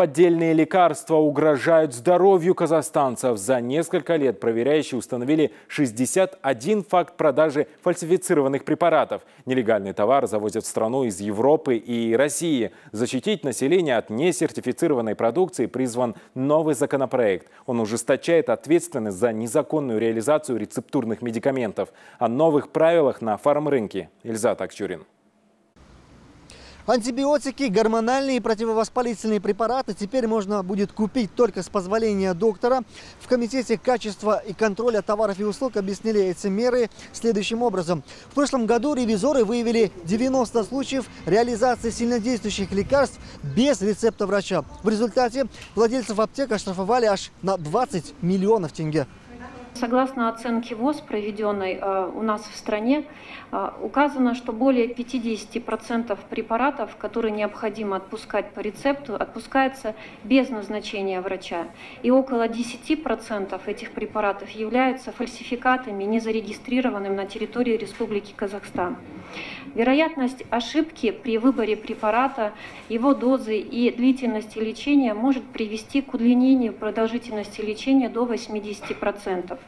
Поддельные лекарства угрожают здоровью казахстанцев. За несколько лет проверяющие установили 61 факт продажи фальсифицированных препаратов. Нелегальный товар завозят в страну из Европы и России. Защитить население от несертифицированной продукции призван новый законопроект. Он ужесточает ответственность за незаконную реализацию рецептурных медикаментов. О новых правилах на фармрынке. Ильзат Акчурин. Антибиотики, гормональные и противовоспалительные препараты теперь можно будет купить только с позволения доктора. В Комитете качества и контроля товаров и услуг объяснили эти меры следующим образом. В прошлом году ревизоры выявили 90 случаев реализации сильнодействующих лекарств без рецепта врача. В результате владельцев аптек оштрафовали аж на 20 миллионов тенге. Согласно оценке ВОЗ, проведенной э, у нас в стране, э, указано, что более 50% препаратов, которые необходимо отпускать по рецепту, отпускается без назначения врача. И около 10% этих препаратов являются фальсификатами, не зарегистрированными на территории Республики Казахстан. Вероятность ошибки при выборе препарата, его дозы и длительности лечения может привести к удлинению продолжительности лечения до 80%.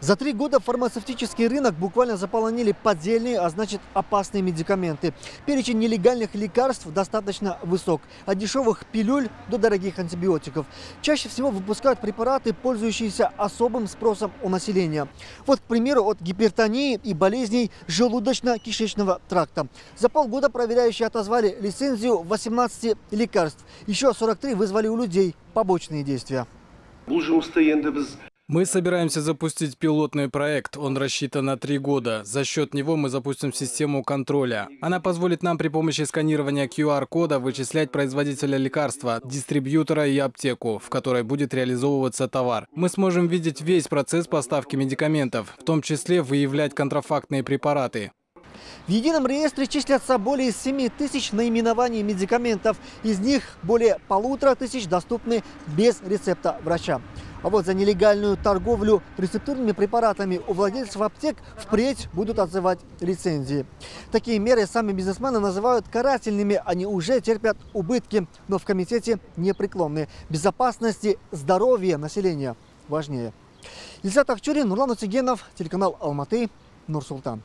За три года фармацевтический рынок буквально заполонили поддельные, а значит опасные медикаменты. Перечень нелегальных лекарств достаточно высок. От дешевых пилюль до дорогих антибиотиков. Чаще всего выпускают препараты, пользующиеся особым спросом у населения. Вот, к примеру, от гипертонии и болезней желудочно-кишечного тракта. За полгода проверяющие отозвали лицензию 18 лекарств. Еще 43 вызвали у людей побочные действия. Мы собираемся запустить пилотный проект. Он рассчитан на три года. За счет него мы запустим систему контроля. Она позволит нам при помощи сканирования QR-кода вычислять производителя лекарства, дистрибьютора и аптеку, в которой будет реализовываться товар. Мы сможем видеть весь процесс поставки медикаментов, в том числе выявлять контрафактные препараты. В едином реестре числятся более 7 тысяч наименований медикаментов. Из них более полутора тысяч доступны без рецепта врача. А вот за нелегальную торговлю рецептурными препаратами у владельцев аптек впредь будут отзывать лицензии. Такие меры сами бизнесмены называют карательными. Они уже терпят убытки, но в комитете непреклонны. Безопасность и здоровье населения важнее. Ильзат Ахчурин, Нурлан Утигенов, телеканал Алматы, Нурсултан.